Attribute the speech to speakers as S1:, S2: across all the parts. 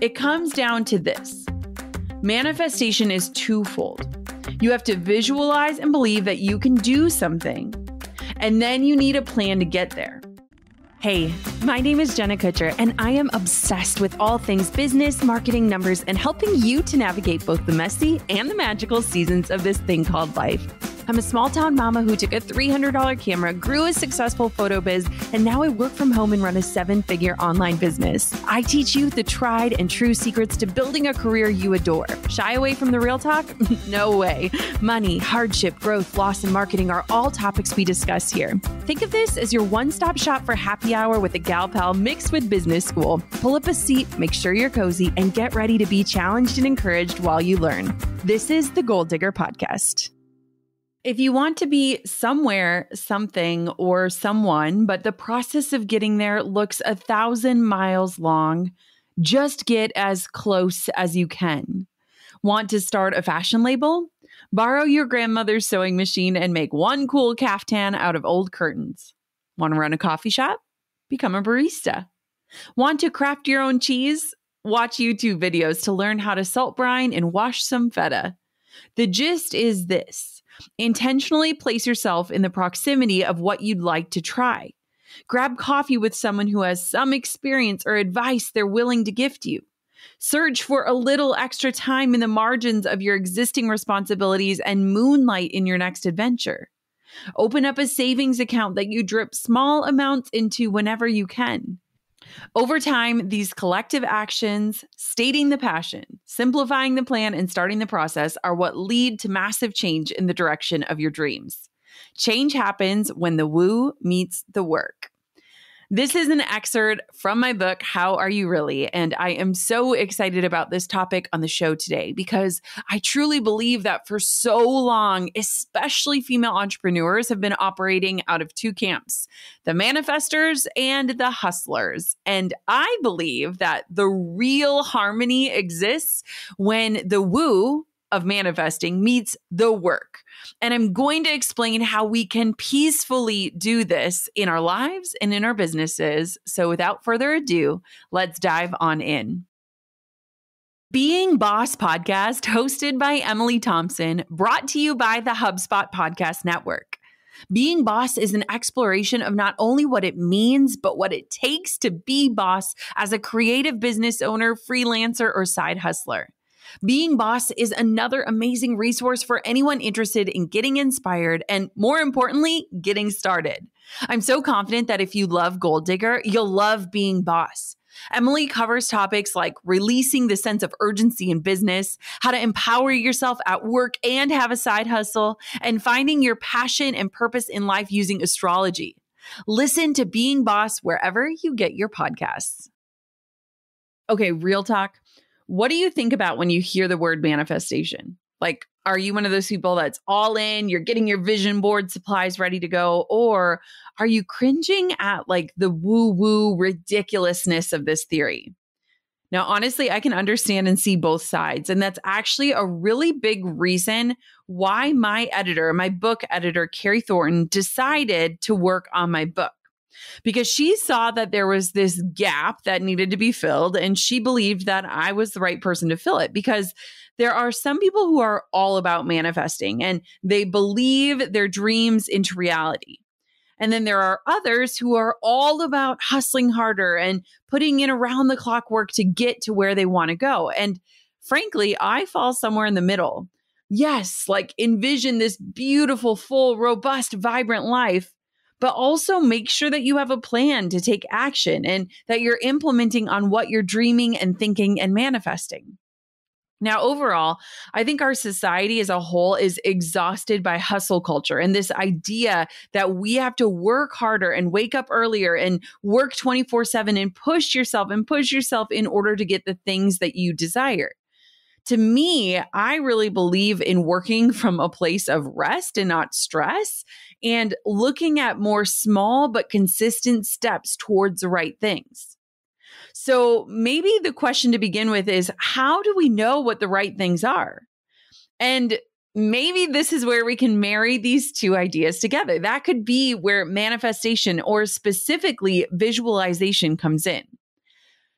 S1: It comes down to this manifestation is twofold. You have to visualize and believe that you can do something, and then you need a plan to get there. Hey, my name is Jenna Kutcher, and I am obsessed with all things business, marketing, numbers, and helping you to navigate both the messy and the magical seasons of this thing called life. I'm a small town mama who took a $300 camera, grew a successful photo biz, and now I work from home and run a seven figure online business. I teach you the tried and true secrets to building a career you adore. Shy away from the real talk? no way. Money, hardship, growth, loss, and marketing are all topics we discuss here. Think of this as your one stop shop for happy hour with a gal pal mixed with business school. Pull up a seat, make sure you're cozy, and get ready to be challenged and encouraged while you learn. This is the Goal Digger Podcast. If you want to be somewhere, something, or someone, but the process of getting there looks a thousand miles long, just get as close as you can. Want to start a fashion label? Borrow your grandmother's sewing machine and make one cool caftan out of old curtains. Want to run a coffee shop? Become a barista. Want to craft your own cheese? Watch YouTube videos to learn how to salt brine and wash some feta. The gist is this Intentionally place yourself in the proximity of what you'd like to try. Grab coffee with someone who has some experience or advice they're willing to gift you. Search for a little extra time in the margins of your existing responsibilities and moonlight in your next adventure. Open up a savings account that you drip small amounts into whenever you can. Over time, these collective actions, stating the passion, simplifying the plan, and starting the process are what lead to massive change in the direction of your dreams. Change happens when the woo meets the work. This is an excerpt from my book, How Are You Really? And I am so excited about this topic on the show today because I truly believe that for so long, especially female entrepreneurs have been operating out of two camps the manifestors and the hustlers. And I believe that the real harmony exists when the woo of manifesting meets the work. And I'm going to explain how we can peacefully do this in our lives and in our businesses. So without further ado, let's dive on in. Being Boss podcast, hosted by Emily Thompson, brought to you by the HubSpot Podcast Network. Being boss is an exploration of not only what it means, but what it takes to be boss as a creative business owner, freelancer, or side hustler. Being Boss is another amazing resource for anyone interested in getting inspired and, more importantly, getting started. I'm so confident that if you love Goal Digger, you'll love Being Boss. Emily covers topics like releasing the sense of urgency in business, how to empower yourself at work and have a side hustle, and finding your passion and purpose in life using astrology. Listen to Being Boss wherever you get your podcasts. Okay, real talk. What do you think about when you hear the word manifestation? Like, are you one of those people that's all in, you're getting your vision board supplies ready to go? Or are you cringing at like the woo woo ridiculousness of this theory? Now, honestly, I can understand and see both sides. And that's actually a really big reason why my editor, my book editor, Carrie Thornton, decided to work on my book because she saw that there was this gap that needed to be filled. And she believed that I was the right person to fill it because there are some people who are all about manifesting and they believe their dreams into reality. And then there are others who are all about hustling harder and putting in around the clock work to get to where they want to go. And frankly, I fall somewhere in the middle. Yes, like envision this beautiful, full, robust, vibrant life but also make sure that you have a plan to take action and that you're implementing on what you're dreaming and thinking and manifesting. Now, overall, I think our society as a whole is exhausted by hustle culture and this idea that we have to work harder and wake up earlier and work 24 7 and push yourself and push yourself in order to get the things that you desire to me, I really believe in working from a place of rest and not stress and looking at more small but consistent steps towards the right things. So maybe the question to begin with is how do we know what the right things are? And maybe this is where we can marry these two ideas together. That could be where manifestation or specifically visualization comes in.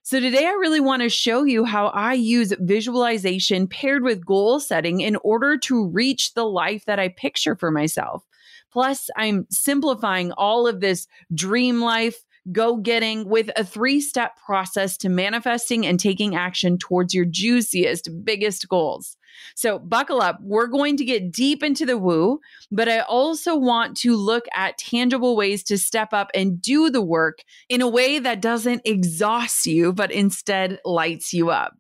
S1: So, today I really want to show you how I use visualization paired with goal setting in order to reach the life that I picture for myself. Plus, I'm simplifying all of this dream life go getting with a three step process to manifesting and taking action towards your juiciest, biggest goals. So, buckle up. We're going to get deep into the woo, but I also want to look at tangible ways to step up and do the work in a way that doesn't exhaust you, but instead lights you up.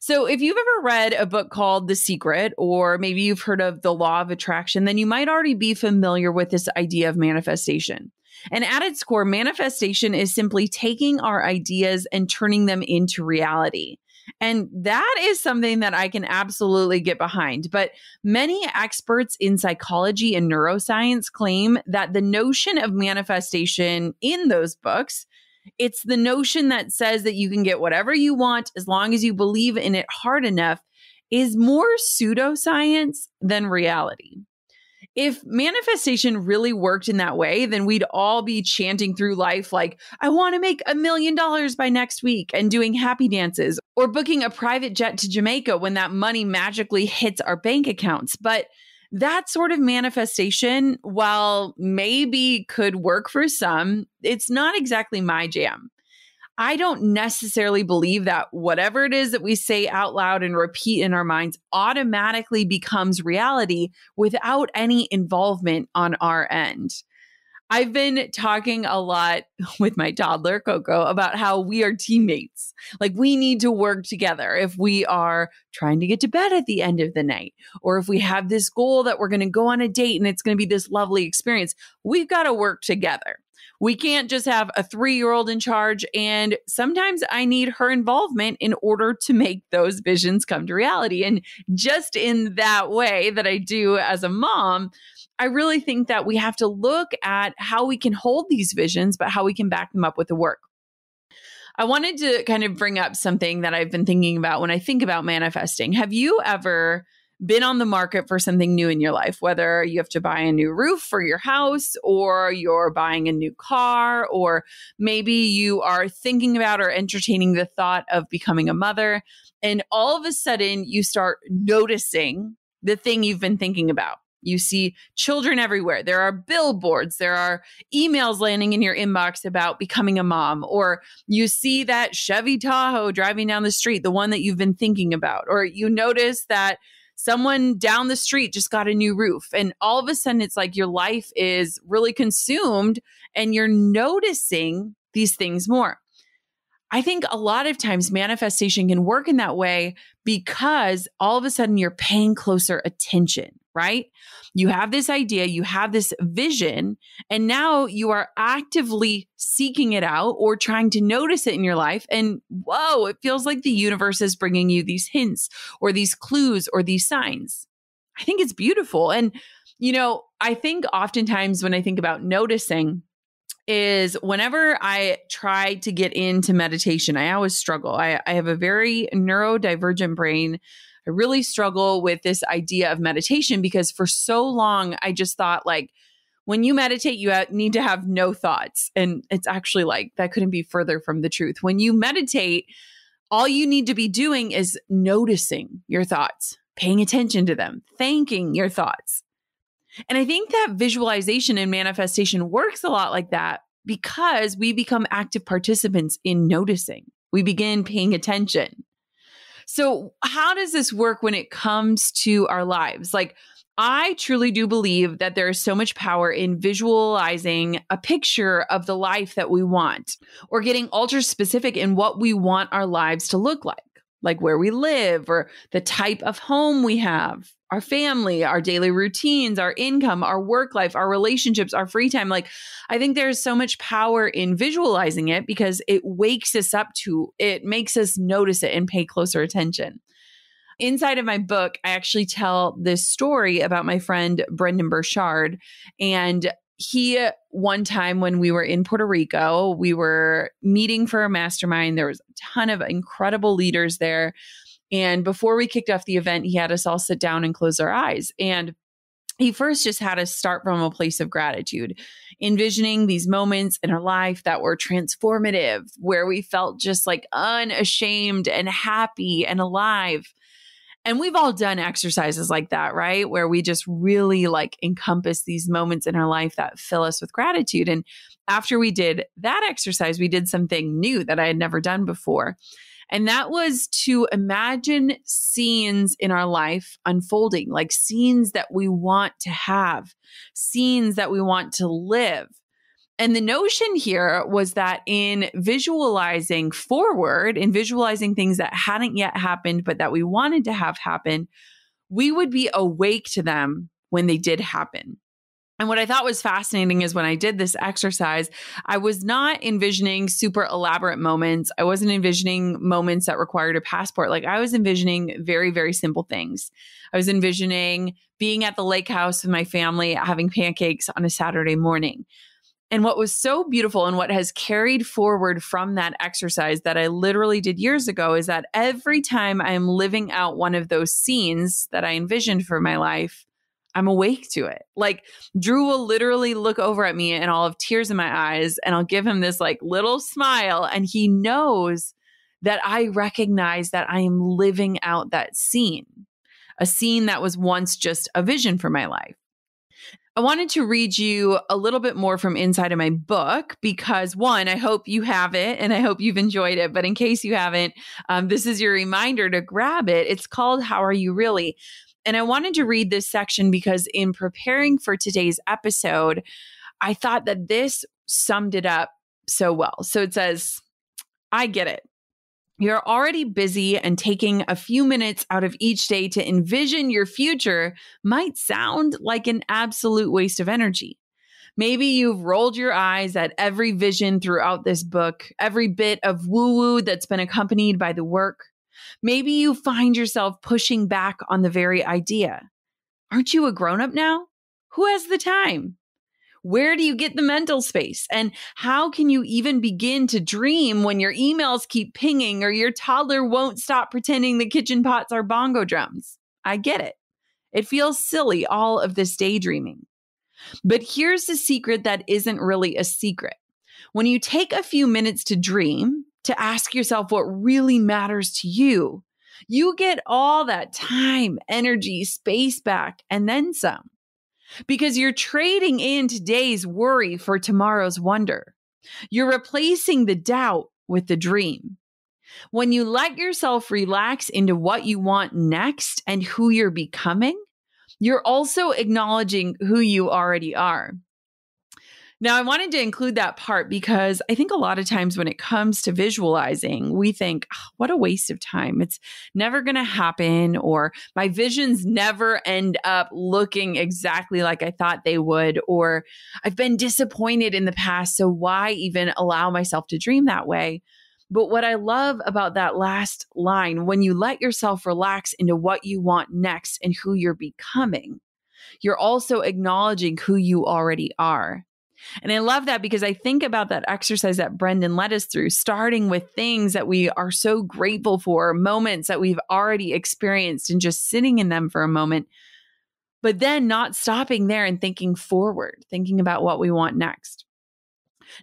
S1: So, if you've ever read a book called The Secret, or maybe you've heard of The Law of Attraction, then you might already be familiar with this idea of manifestation. And at its core, manifestation is simply taking our ideas and turning them into reality. And that is something that I can absolutely get behind. But many experts in psychology and neuroscience claim that the notion of manifestation in those books it's the notion that says that you can get whatever you want as long as you believe in it hard enough is more pseudoscience than reality. If manifestation really worked in that way, then we'd all be chanting through life like, I want to make a million dollars by next week and doing happy dances or booking a private jet to Jamaica when that money magically hits our bank accounts. But that sort of manifestation, while maybe could work for some, it's not exactly my jam. I don't necessarily believe that whatever it is that we say out loud and repeat in our minds automatically becomes reality without any involvement on our end. I've been talking a lot with my toddler, Coco, about how we are teammates. Like we need to work together if we are trying to get to bed at the end of the night, or if we have this goal that we're going to go on a date and it's going to be this lovely experience. We've got to work together. We can't just have a three year old in charge. And sometimes I need her involvement in order to make those visions come to reality. And just in that way that I do as a mom, I really think that we have to look at how we can hold these visions, but how we can back them up with the work. I wanted to kind of bring up something that I've been thinking about when I think about manifesting. Have you ever been on the market for something new in your life, whether you have to buy a new roof for your house or you're buying a new car, or maybe you are thinking about or entertaining the thought of becoming a mother. And all of a sudden, you start noticing the thing you've been thinking about. You see children everywhere. There are billboards, there are emails landing in your inbox about becoming a mom, or you see that Chevy Tahoe driving down the street, the one that you've been thinking about, or you notice that someone down the street just got a new roof. And all of a sudden, it's like your life is really consumed and you're noticing these things more. I think a lot of times manifestation can work in that way because all of a sudden you're paying closer attention, right? You have this idea, you have this vision, and now you are actively seeking it out or trying to notice it in your life. And whoa, it feels like the universe is bringing you these hints or these clues or these signs. I think it's beautiful. And, you know, I think oftentimes when I think about noticing, is whenever I try to get into meditation, I always struggle. I, I have a very neurodivergent brain. I really struggle with this idea of meditation because for so long I just thought like when you meditate you need to have no thoughts and it's actually like that couldn't be further from the truth. When you meditate all you need to be doing is noticing your thoughts, paying attention to them, thanking your thoughts. And I think that visualization and manifestation works a lot like that because we become active participants in noticing. We begin paying attention. So, how does this work when it comes to our lives? Like, I truly do believe that there is so much power in visualizing a picture of the life that we want or getting ultra specific in what we want our lives to look like like where we live or the type of home we have, our family, our daily routines, our income, our work life, our relationships, our free time. Like, I think there's so much power in visualizing it because it wakes us up to it, makes us notice it and pay closer attention. Inside of my book, I actually tell this story about my friend Brendon Burchard. And he one time when we were in Puerto Rico, we were meeting for a mastermind. There was a ton of incredible leaders there. And before we kicked off the event, he had us all sit down and close our eyes. And he first just had us start from a place of gratitude, envisioning these moments in our life that were transformative, where we felt just like unashamed and happy and alive. And we've all done exercises like that, right? Where we just really like encompass these moments in our life that fill us with gratitude. And after we did that exercise, we did something new that I had never done before. And that was to imagine scenes in our life unfolding, like scenes that we want to have, scenes that we want to live. And the notion here was that in visualizing forward, in visualizing things that hadn't yet happened, but that we wanted to have happen, we would be awake to them when they did happen. And what I thought was fascinating is when I did this exercise, I was not envisioning super elaborate moments. I wasn't envisioning moments that required a passport. Like I was envisioning very, very simple things. I was envisioning being at the lake house with my family, having pancakes on a Saturday morning. And what was so beautiful and what has carried forward from that exercise that I literally did years ago is that every time I am living out one of those scenes that I envisioned for my life, I'm awake to it. Like Drew will literally look over at me and I'll have tears in my eyes and I'll give him this like little smile and he knows that I recognize that I am living out that scene, a scene that was once just a vision for my life. I wanted to read you a little bit more from inside of my book because, one, I hope you have it and I hope you've enjoyed it. But in case you haven't, um, this is your reminder to grab it. It's called How Are You Really? And I wanted to read this section because in preparing for today's episode, I thought that this summed it up so well. So it says, I get it. You're already busy, and taking a few minutes out of each day to envision your future might sound like an absolute waste of energy. Maybe you've rolled your eyes at every vision throughout this book, every bit of woo woo that's been accompanied by the work. Maybe you find yourself pushing back on the very idea. Aren't you a grown up now? Who has the time? Where do you get the mental space? And how can you even begin to dream when your emails keep pinging or your toddler won't stop pretending the kitchen pots are bongo drums? I get it. It feels silly, all of this daydreaming. But here's the secret that isn't really a secret. When you take a few minutes to dream, to ask yourself what really matters to you, you get all that time, energy, space back, and then some. Because you're trading in today's worry for tomorrow's wonder. You're replacing the doubt with the dream. When you let yourself relax into what you want next and who you're becoming, you're also acknowledging who you already are. Now, I wanted to include that part because I think a lot of times when it comes to visualizing, we think, oh, what a waste of time. It's never going to happen, or my visions never end up looking exactly like I thought they would, or I've been disappointed in the past. So why even allow myself to dream that way? But what I love about that last line, when you let yourself relax into what you want next and who you're becoming, you're also acknowledging who you already are. And I love that because I think about that exercise that Brendon led us through, starting with things that we are so grateful for, moments that we've already experienced, and just sitting in them for a moment, but then not stopping there and thinking forward, thinking about what we want next.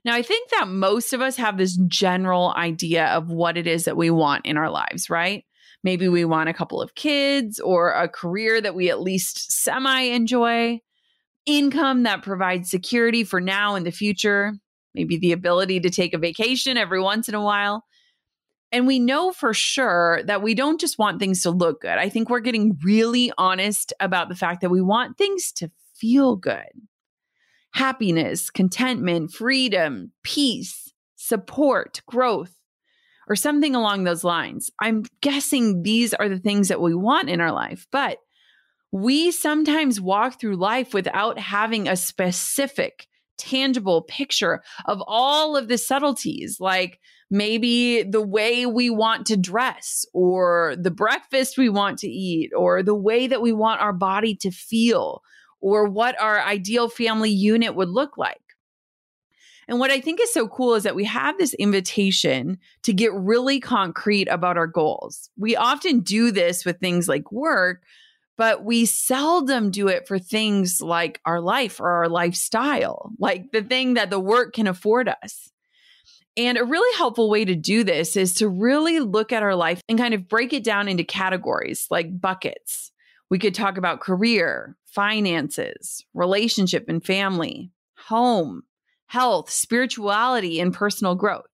S1: Now, I think that most of us have this general idea of what it is that we want in our lives, right? Maybe we want a couple of kids or a career that we at least semi enjoy income that provides security for now and the future, maybe the ability to take a vacation every once in a while. And we know for sure that we don't just want things to look good. I think we're getting really honest about the fact that we want things to feel good happiness, contentment, freedom, peace, support, growth, or something along those lines. I'm guessing these are the things that we want in our life. But we sometimes walk through life without having a specific, tangible picture of all of the subtleties, like maybe the way we want to dress, or the breakfast we want to eat, or the way that we want our body to feel, or what our ideal family unit would look like. And what I think is so cool is that we have this invitation to get really concrete about our goals. We often do this with things like work, but we seldom do it for things like our life or our lifestyle, like the thing that the work can afford us. And a really helpful way to do this is to really look at our life and kind of break it down into categories like buckets. We could talk about career, finances, relationship and family, home, health, spirituality, and personal growth.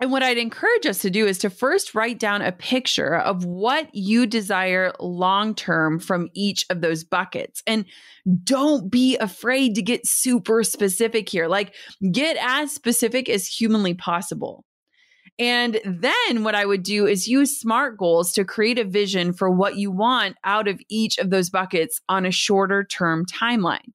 S1: And what I'd encourage us to do is to first write down a picture of what you desire long term from each of those buckets. And don't be afraid to get super specific here. Like, get as specific as humanly possible. And then what I would do is use SMART goals to create a vision for what you want out of each of those buckets on a shorter term timeline.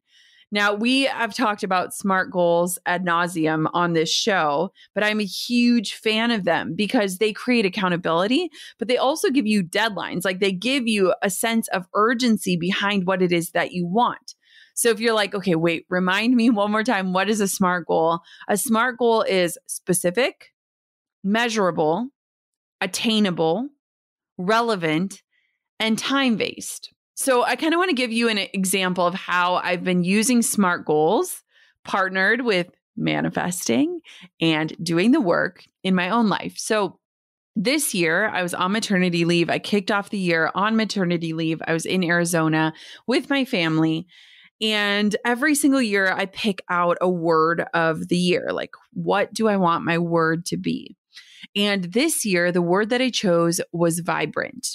S1: Now, we have talked about SMART goals ad nauseum on this show, but I'm a huge fan of them because they create accountability, but they also give you deadlines. Like they give you a sense of urgency behind what it is that you want. So if you're like, okay, wait, remind me one more time, what is a SMART goal? A SMART goal is specific, measurable, attainable, relevant, and time based. So I kind of want to give you an example of how I've been using SMART goals partnered with manifesting and doing the work in my own life. So this year, I was on maternity leave. I kicked off the year on maternity leave. I was in Arizona with my family. And every single year, I pick out a word of the year. Like, what do I want my word to be? And this year, the word that I chose was vibrant.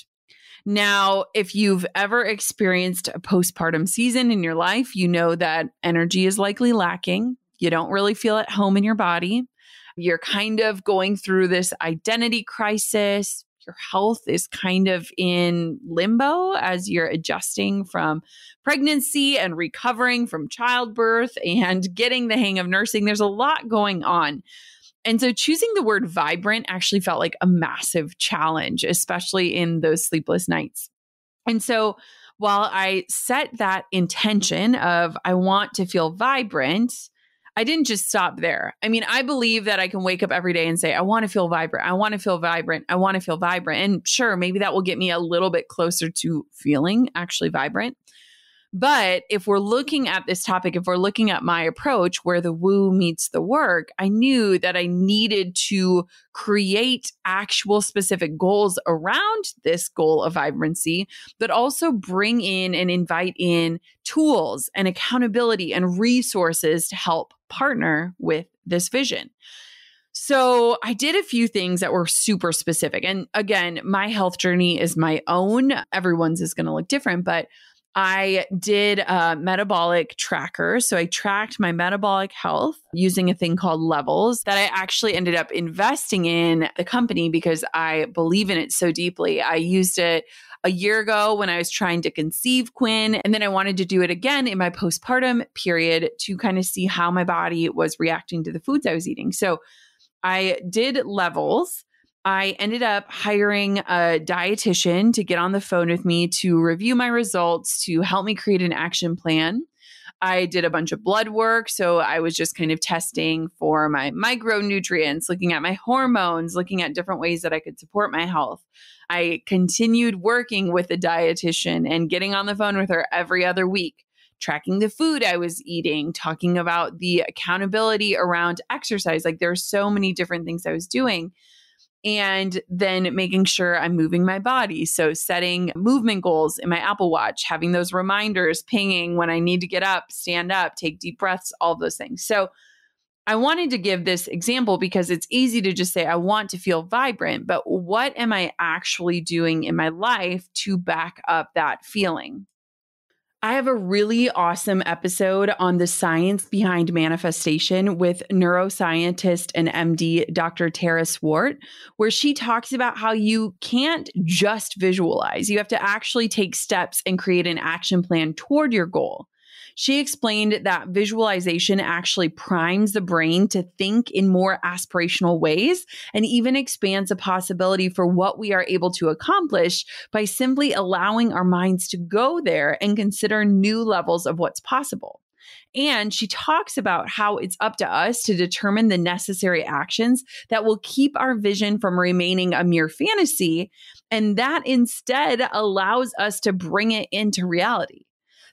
S1: Now, if you've ever experienced a postpartum season in your life, you know that energy is likely lacking. You don't really feel at home in your body. You're kind of going through this identity crisis. Your health is kind of in limbo as you're adjusting from pregnancy and recovering from childbirth and getting the hang of nursing. There's a lot going on. And so choosing the word vibrant actually felt like a massive challenge, especially in those sleepless nights. And so while I set that intention of I want to feel vibrant, I didn't just stop there. I mean, I believe that I can wake up every day and say, I want to feel vibrant. I want to feel vibrant. I want to feel vibrant. And sure, maybe that will get me a little bit closer to feeling actually vibrant. But if we're looking at this topic, if we're looking at my approach where the woo meets the work, I knew that I needed to create actual specific goals around this goal of vibrancy, but also bring in and invite in tools and accountability and resources to help partner with this vision. So I did a few things that were super specific. And again, my health journey is my own. Everyone's is going to look different, but I did a metabolic tracker. So I tracked my metabolic health using a thing called Levels that I actually ended up investing in the company because I believe in it so deeply. I used it a year ago when I was trying to conceive Quinn. And then I wanted to do it again in my postpartum period to kind of see how my body was reacting to the foods I was eating. So I did levels I ended up hiring a dietitian to get on the phone with me to review my results, to help me create an action plan. I did a bunch of blood work. So I was just kind of testing for my micronutrients, looking at my hormones, looking at different ways that I could support my health. I continued working with a dietitian and getting on the phone with her every other week, tracking the food I was eating, talking about the accountability around exercise. Like there's so many different things I was doing and then making sure I'm moving my body. So, setting movement goals in my Apple Watch, having those reminders pinging when I need to get up, stand up, take deep breaths, all those things. So, I wanted to give this example because it's easy to just say, I want to feel vibrant, but what am I actually doing in my life to back up that feeling? I have a really awesome episode on the science behind manifestation with neuroscientist and MD Dr. Tara Swart, where she talks about how you can't just visualize. You have to actually take steps and create an action plan toward your goal. She explained that visualization actually primes the brain to think in more aspirational ways and even expands the possibility for what we are able to accomplish by simply allowing our minds to go there and consider new levels of what's possible. And she talks about how it's up to us to determine the necessary actions that will keep our vision from remaining a mere fantasy. And that instead allows us to bring it into reality.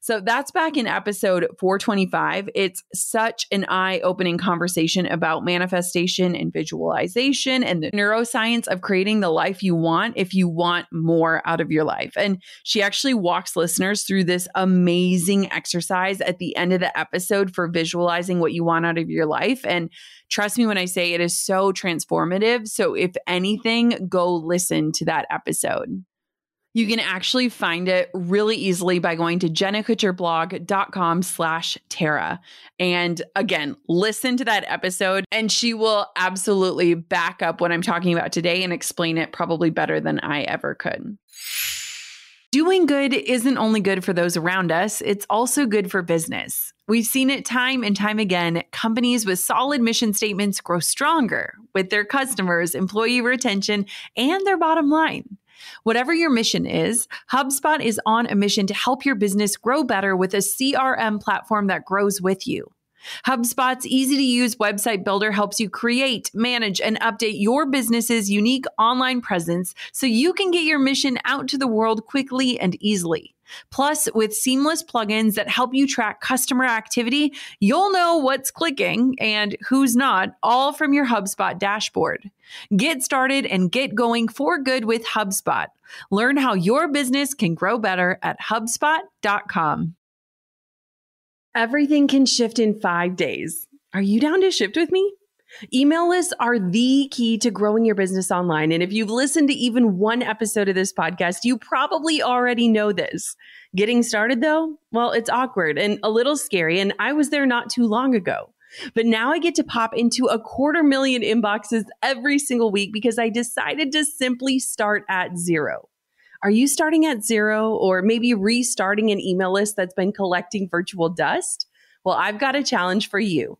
S1: So that's back in episode 425. It's such an eye opening conversation about manifestation and visualization and the neuroscience of creating the life you want if you want more out of your life. And she actually walks listeners through this amazing exercise at the end of the episode for visualizing what you want out of your life. And trust me when I say it is so transformative. So if anything, go listen to that episode. You can actually find it really easily by going to jennakutcherblog.com slash Tara. And again, listen to that episode and she will absolutely back up what I'm talking about today and explain it probably better than I ever could. Doing good isn't only good for those around us, it's also good for business. We've seen it time and time again. Companies with solid mission statements grow stronger with their customers, employee retention, and their bottom line. Whatever your mission is, HubSpot is on a mission to help your business grow better with a CRM platform that grows with you. HubSpot's easy to use website builder helps you create, manage, and update your business's unique online presence so you can get your mission out to the world quickly and easily. Plus, with seamless plugins that help you track customer activity, you'll know what's clicking and who's not, all from your HubSpot dashboard. Get started and get going for good with HubSpot. Learn how your business can grow better at HubSpot.com. Everything can shift in five days. Are you down to shift with me? Email lists are the key to growing your business online. And if you've listened to even one episode of this podcast, you probably already know this. Getting started though, well, it's awkward and a little scary. And I was there not too long ago. But now I get to pop into a quarter million inboxes every single week because I decided to simply start at zero. Are you starting at zero or maybe restarting an email list that's been collecting virtual dust? Well, I've got a challenge for you.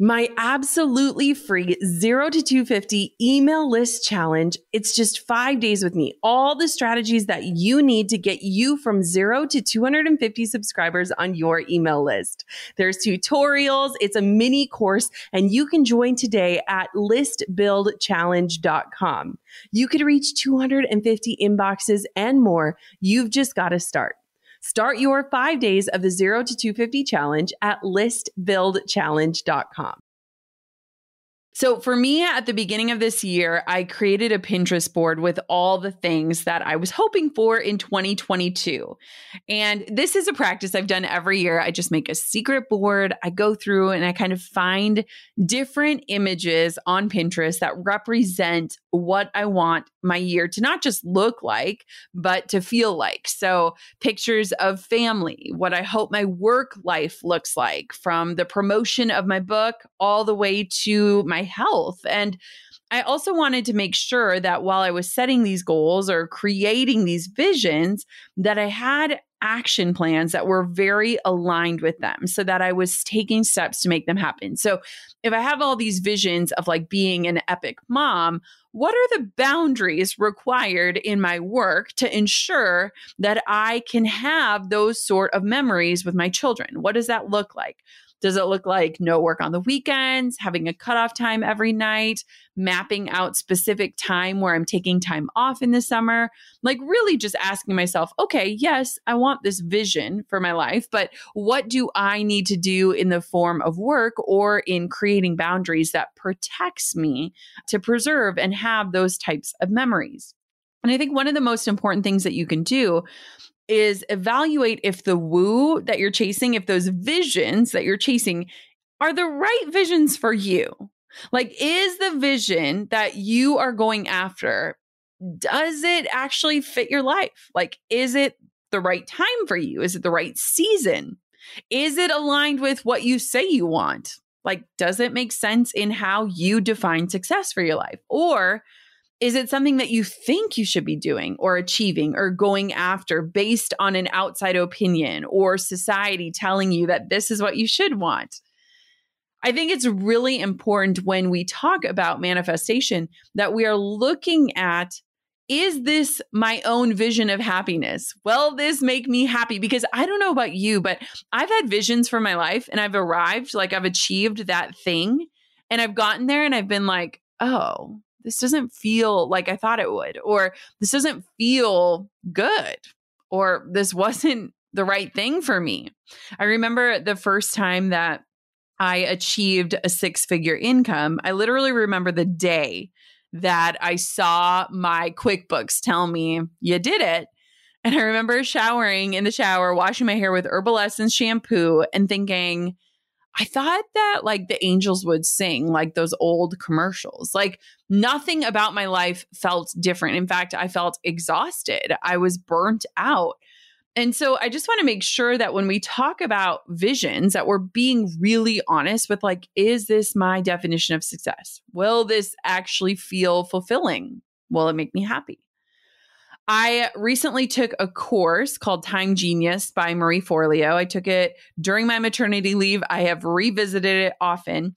S1: My absolutely free 0 to 250 email list challenge. It's just 5 days with me. All the strategies that you need to get you from 0 to 250 subscribers on your email list. There's tutorials, it's a mini course and you can join today at listbuildchallenge.com. You could reach 250 inboxes and more. You've just got to start. Start your five days of the 0 to 250 challenge at listbuildchallenge.com. So, for me, at the beginning of this year, I created a Pinterest board with all the things that I was hoping for in 2022. And this is a practice I've done every year. I just make a secret board. I go through and I kind of find different images on Pinterest that represent what I want my year to not just look like, but to feel like. So, pictures of family, what I hope my work life looks like from the promotion of my book all the way to my health. And I also wanted to make sure that while I was setting these goals or creating these visions, that I had action plans that were very aligned with them so that I was taking steps to make them happen. So if I have all these visions of like being an epic mom, what are the boundaries required in my work to ensure that I can have those sort of memories with my children? What does that look like? Does it look like no work on the weekends, having a cutoff time every night, mapping out specific time where I'm taking time off in the summer? Like, really just asking myself, okay, yes, I want this vision for my life, but what do I need to do in the form of work or in creating boundaries that protects me to preserve and have those types of memories? And I think one of the most important things that you can do is evaluate if the woo that you're chasing, if those visions that you're chasing are the right visions for you. Like, is the vision that you are going after, does it actually fit your life? Like, is it the right time for you? Is it the right season? Is it aligned with what you say you want? Like, does it make sense in how you define success for your life? Or is it something that you think you should be doing or achieving or going after based on an outside opinion or society telling you that this is what you should want? I think it's really important when we talk about manifestation that we are looking at is this my own vision of happiness? Will this make me happy? Because I don't know about you, but I've had visions for my life and I've arrived, like I've achieved that thing. And I've gotten there and I've been like, oh, this doesn't feel like I thought it would, or this doesn't feel good, or this wasn't the right thing for me. I remember the first time that I achieved a six figure income. I literally remember the day that I saw my QuickBooks tell me, you did it. And I remember showering in the shower, washing my hair with Herbal Essence shampoo, and thinking, I thought that like the angels would sing like those old commercials. Like nothing about my life felt different. In fact, I felt exhausted. I was burnt out. And so I just want to make sure that when we talk about visions that we're being really honest with like is this my definition of success? Will this actually feel fulfilling? Will it make me happy? I recently took a course called Time Genius by Marie Forleo. I took it during my maternity leave. I have revisited it often.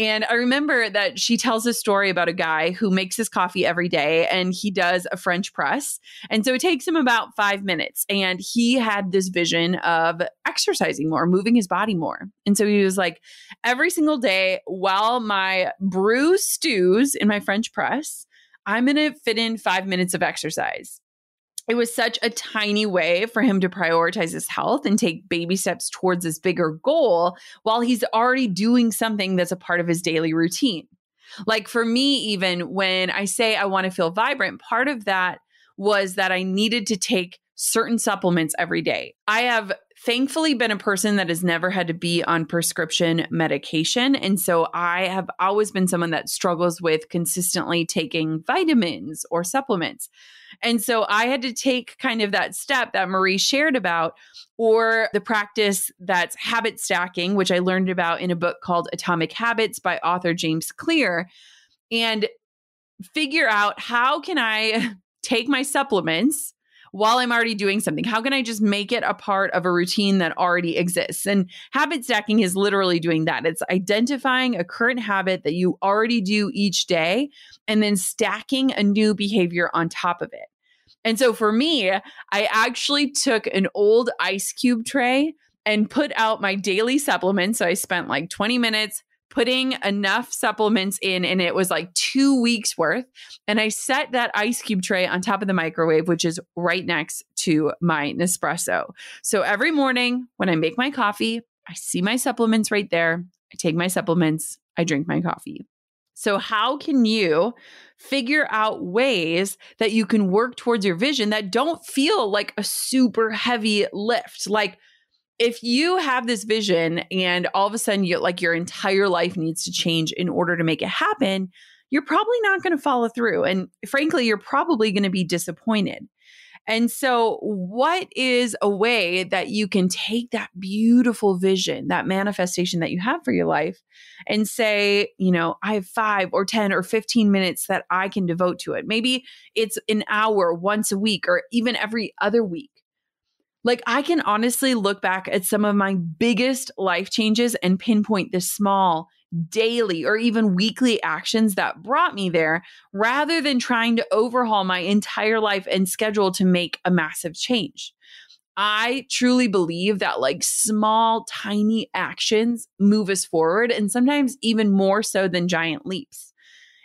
S1: And I remember that she tells a story about a guy who makes his coffee every day and he does a French press. And so it takes him about five minutes. And he had this vision of exercising more, moving his body more. And so he was like, every single day while my brew stews in my French press, I'm going to fit in five minutes of exercise it was such a tiny way for him to prioritize his health and take baby steps towards this bigger goal while he's already doing something that's a part of his daily routine. Like for me, even when I say I want to feel vibrant, part of that was that I needed to take certain supplements every day. I have thankfully been a person that has never had to be on prescription medication. And so I have always been someone that struggles with consistently taking vitamins or supplements. And so I had to take kind of that step that Marie shared about, or the practice that's habit stacking, which I learned about in a book called Atomic Habits by author James Clear, and figure out how can I take my supplements while I'm already doing something? How can I just make it a part of a routine that already exists? And habit stacking is literally doing that. It's identifying a current habit that you already do each day and then stacking a new behavior on top of it. And so for me, I actually took an old ice cube tray and put out my daily supplements. So I spent like 20 minutes putting enough supplements in, and it was like two weeks worth. And I set that ice cube tray on top of the microwave, which is right next to my Nespresso. So every morning when I make my coffee, I see my supplements right there. I take my supplements, I drink my coffee. So, how can you figure out ways that you can work towards your vision that don't feel like a super heavy lift? Like, if you have this vision and all of a sudden you like your entire life needs to change in order to make it happen, you're probably not going to follow through. And frankly, you're probably going to be disappointed. And so, what is a way that you can take that beautiful vision, that manifestation that you have for your life, and say, you know, I have five or 10 or 15 minutes that I can devote to it? Maybe it's an hour once a week or even every other week. Like I can honestly look back at some of my biggest life changes and pinpoint the small daily or even weekly actions that brought me there rather than trying to overhaul my entire life and schedule to make a massive change. I truly believe that like small, tiny actions move us forward and sometimes even more so than giant leaps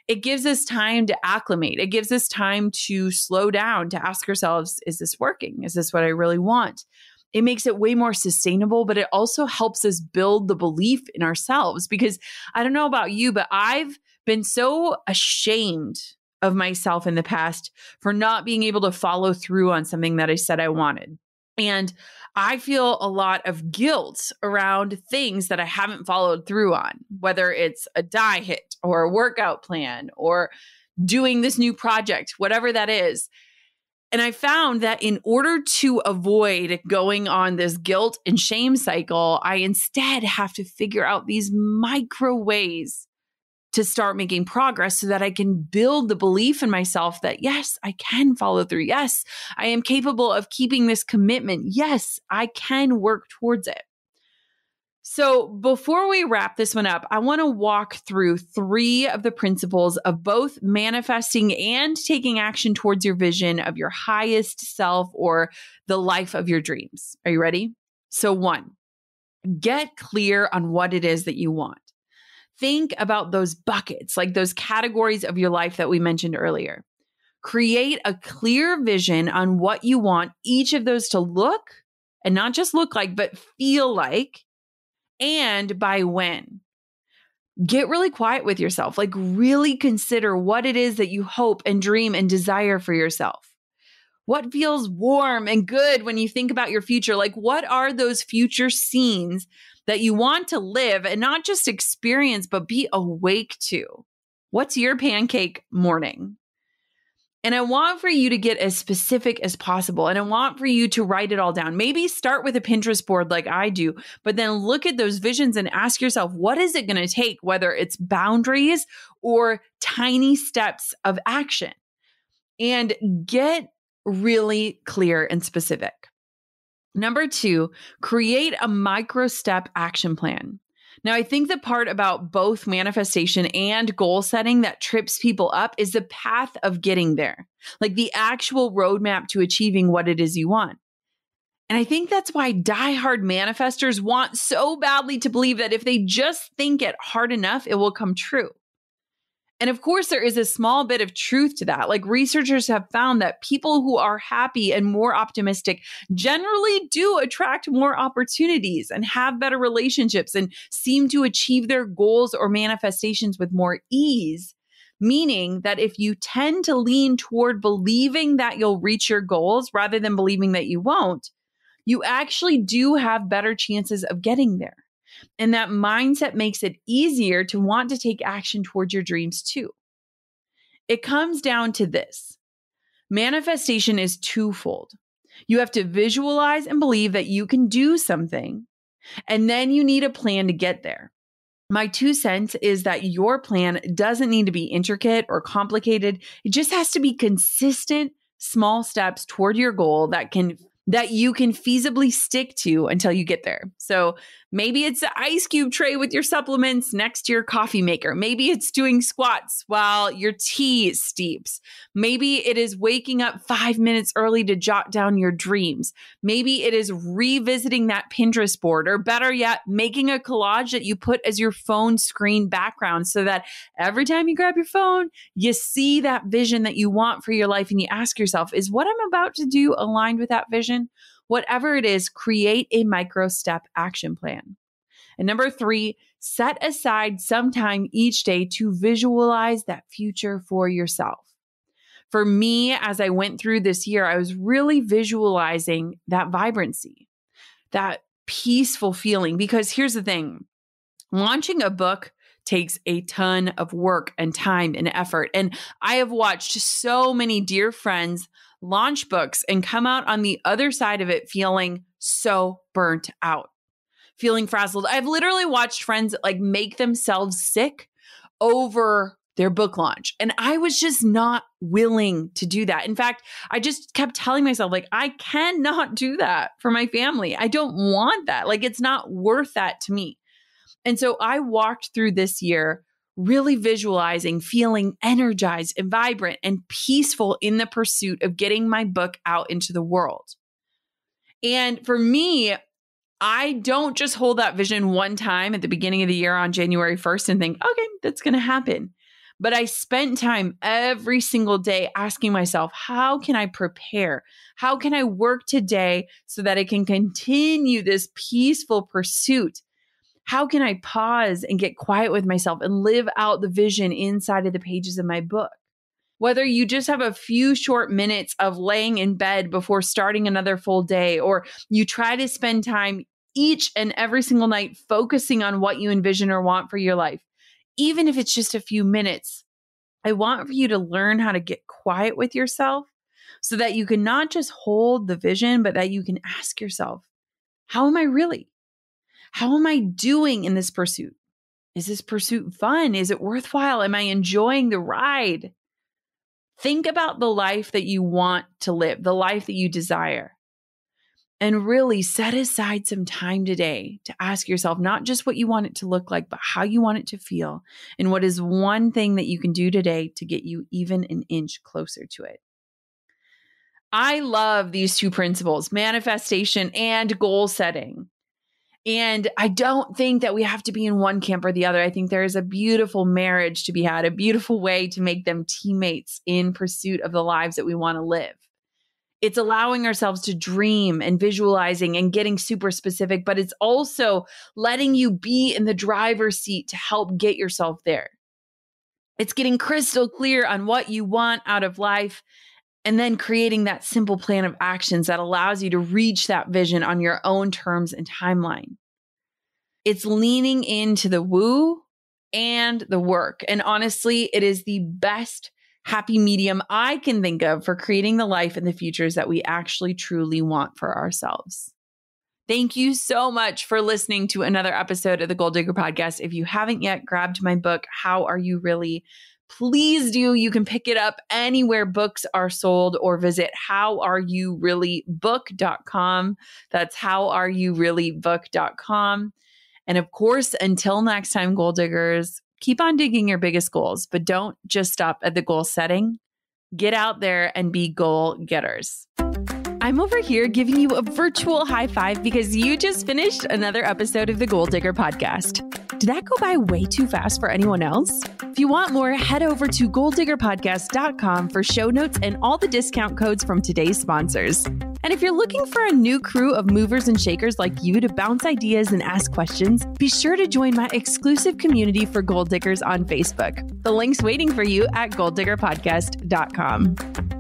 S1: it gives us time to acclimate. It gives us time to slow down, to ask ourselves, is this working? Is this what I really want? It makes it way more sustainable, but it also helps us build the belief in ourselves. Because I don't know about you, but I've been so ashamed of myself in the past for not being able to follow through on something that I said I wanted. And I feel a lot of guilt around things that I haven't followed through on, whether it's a diet or a workout plan or doing this new project, whatever that is. And I found that in order to avoid going on this guilt and shame cycle, I instead have to figure out these micro ways to start making progress so that I can build the belief in myself that, yes, I can follow through. Yes, I am capable of keeping this commitment. Yes, I can work towards it. So, before we wrap this one up, I want to walk through three of the principles of both manifesting and taking action towards your vision of your highest self or the life of your dreams. Are you ready? So, one, get clear on what it is that you want. Think about those buckets, like those categories of your life that we mentioned earlier. Create a clear vision on what you want each of those to look and not just look like, but feel like and by when. Get really quiet with yourself. Like, really consider what it is that you hope and dream and desire for yourself. What feels warm and good when you think about your future? Like, what are those future scenes that you want to live and not just experience, but be awake to? What's your pancake morning? And I want for you to get as specific as possible. And I want for you to write it all down. Maybe start with a Pinterest board like I do, but then look at those visions and ask yourself, what is it going to take, whether it's boundaries or tiny steps of action? And get really clear and specific. Number two, create a micro step action plan. Now, I think the part about both manifestation and goal setting that trips people up is the path of getting there, like the actual roadmap to achieving what it is you want. And I think that's why diehard manifestors want so badly to believe that if they just think it hard enough, it will come true. And of course, there is a small bit of truth to that. Like researchers have found that people who are happy and more optimistic generally do attract more opportunities and have better relationships and seem to achieve their goals or manifestations with more ease. Meaning that if you tend to lean toward believing that you'll reach your goals rather than believing that you won't, you actually do have better chances of getting there. And that mindset makes it easier to want to take action towards your dreams too. It comes down to this manifestation is twofold. You have to visualize and believe that you can do something, and then you need a plan to get there. My two cents is that your plan doesn't need to be intricate or complicated. It just has to be consistent, small steps toward your goal that can that you can feasibly stick to until you get there. So maybe it's an ice cube tray with your supplements next to your coffee maker. Maybe it's doing squats while your tea steeps. Maybe it is waking up five minutes early to jot down your dreams. Maybe it is revisiting that Pinterest board, or better yet, making a collage that you put as your phone screen background so that every time you grab your phone, you see that vision that you want for your life and you ask yourself, is what I'm about to do aligned with that vision? Whatever it is, create a micro step action plan. And number three, set aside some time each day to visualize that future for yourself. For me, as I went through this year, I was really visualizing that vibrancy, that peaceful feeling. Because here's the thing launching a book takes a ton of work and time and effort. And I have watched so many dear friends launch books and come out on the other side of it feeling so burnt out, feeling frazzled. I've literally watched friends like make themselves sick over their book launch. And I was just not willing to do that. In fact, I just kept telling myself, like, I cannot do that for my family. I don't want that. Like, it's not worth that to me. And so I walked through this year really visualizing feeling energized and vibrant and peaceful in the pursuit of getting my book out into the world. And for me, I don't just hold that vision one time at the beginning of the year on January 1st and think, okay, that's going to happen. But I spent time every single day asking myself, how can I prepare? How can I work today so that I can continue this peaceful pursuit how can I pause and get quiet with myself and live out the vision inside of the pages of my book? Whether you just have a few short minutes of laying in bed before starting another full day, or you try to spend time each and every single night focusing on what you envision or want for your life, even if it's just a few minutes, I want for you to learn how to get quiet with yourself so that you can not just hold the vision, but that you can ask yourself, how am I really? How am I doing in this pursuit? Is this pursuit fun? Is it worthwhile? Am I enjoying the ride? Think about the life that you want to live, the life that you desire. And really set aside some time today to ask yourself not just what you want it to look like, but how you want it to feel. And what is one thing that you can do today to get you even an inch closer to it. I love these two principles manifestation and goal setting. And I don't think that we have to be in one camp or the other. I think there is a beautiful marriage to be had, a beautiful way to make them teammates in pursuit of the lives that we want to live it's allowing ourselves to dream and visualizing and getting super specific, but it's also letting you be in the driver's seat to help get yourself there. It's getting crystal clear on what you want out of life and then creating that simple plan of actions that allows you to reach that vision on your own terms and timeline. It's leaning into the woo and the work. And honestly, it is the best happy medium I can think of for creating the life and the futures that we actually truly want for ourselves. Thank you so much for listening to another episode of the Goal Digger Podcast. If you haven't yet grabbed my book, How Are You Really? Please do. You can pick it up anywhere books are sold or visit howareyoureallybook.com. That's howareyoureallybook.com. And of course, until next time, goal diggers, keep on digging your biggest goals, but don't just stop at the goal setting. Get out there and be goal getters. I'm over here giving you a virtual high five because you just finished another episode of the Goal Digger podcast. Did that go by way too fast for anyone else? If you want more, head over to goaldiggerpodcast.com for show notes and all the discount codes from today's sponsors. And if you're looking for a new crew of movers and shakers like you to bounce ideas and ask questions, be sure to join my exclusive community for goal diggers on Facebook. The link's waiting for you at goaldiggerpodcast.com.